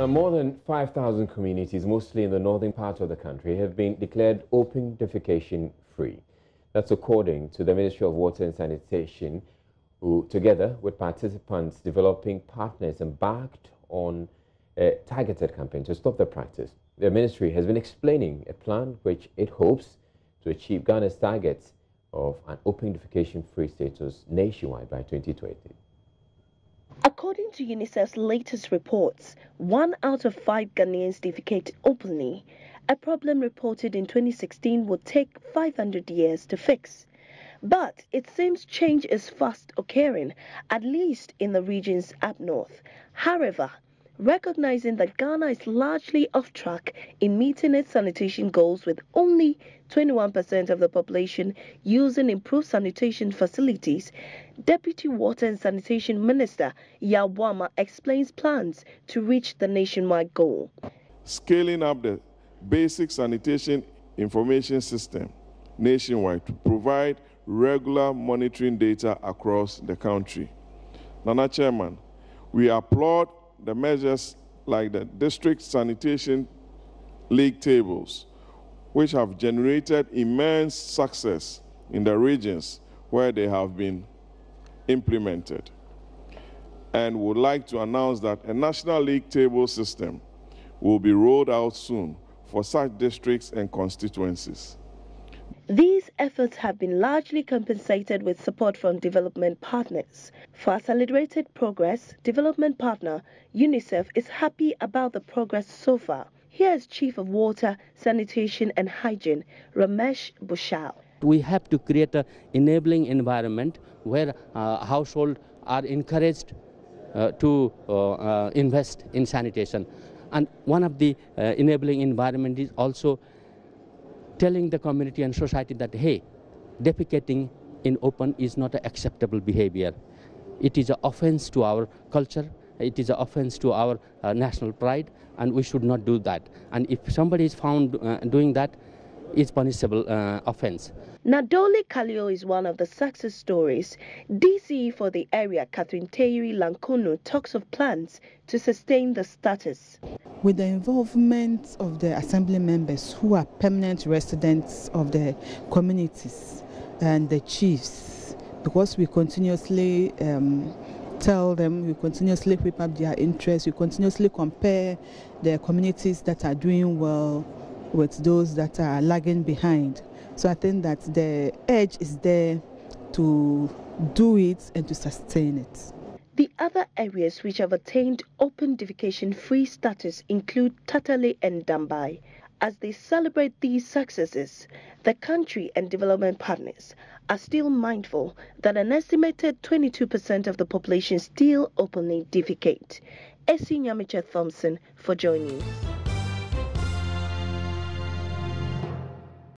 Now, more than 5,000 communities, mostly in the northern part of the country, have been declared open defecation free. That's according to the Ministry of Water and Sanitation, who, together with participants, developing partners, embarked on a targeted campaign to stop the practice. The ministry has been explaining a plan which it hopes to achieve Ghana's targets of an open defecation free status nationwide by 2020. According to UNICEF's latest reports, one out of five Ghanaians defecate openly. A problem reported in 2016 would take 500 years to fix. But it seems change is fast occurring, at least in the regions up north. However, recognizing that Ghana is largely off track in meeting its sanitation goals with only 21% of the population using improved sanitation facilities, Deputy Water and Sanitation Minister Yawama explains plans to reach the nationwide goal. Scaling up the basic sanitation information system nationwide to provide regular monitoring data across the country. Nana Chairman, we applaud the measures like the district sanitation league tables, which have generated immense success in the regions where they have been implemented. And would like to announce that a national league table system will be rolled out soon for such districts and constituencies. These efforts have been largely compensated with support from development partners. For accelerated progress, development partner UNICEF is happy about the progress so far. Here is Chief of Water, Sanitation and Hygiene, Ramesh Bhusal. We have to create an enabling environment where uh, households are encouraged uh, to uh, uh, invest in sanitation. And one of the uh, enabling environment is also telling the community and society that, hey, defecating in open is not an acceptable behavior. It is an offense to our culture, it is an offense to our uh, national pride, and we should not do that. And if somebody is found uh, doing that, it's punishable uh, offense. Nadowli-Kaleo is one of the success stories. DCE for the area, Catherine Tayiri Lankono, talks of plans to sustain the status. With the involvement of the assembly members who are permanent residents of the communities and the chiefs, because we continuously um, tell them, we continuously whip up their interests, we continuously compare the communities that are doing well with those that are lagging behind. So I think that the edge is there to do it and to sustain it. The other areas which have attained open defecation free status include Tatale and Dambai. As they celebrate these successes, the country and development partners are still mindful that an estimated 22% of the population still openly defecate. Essie Nyamicha Thompson for Joy News.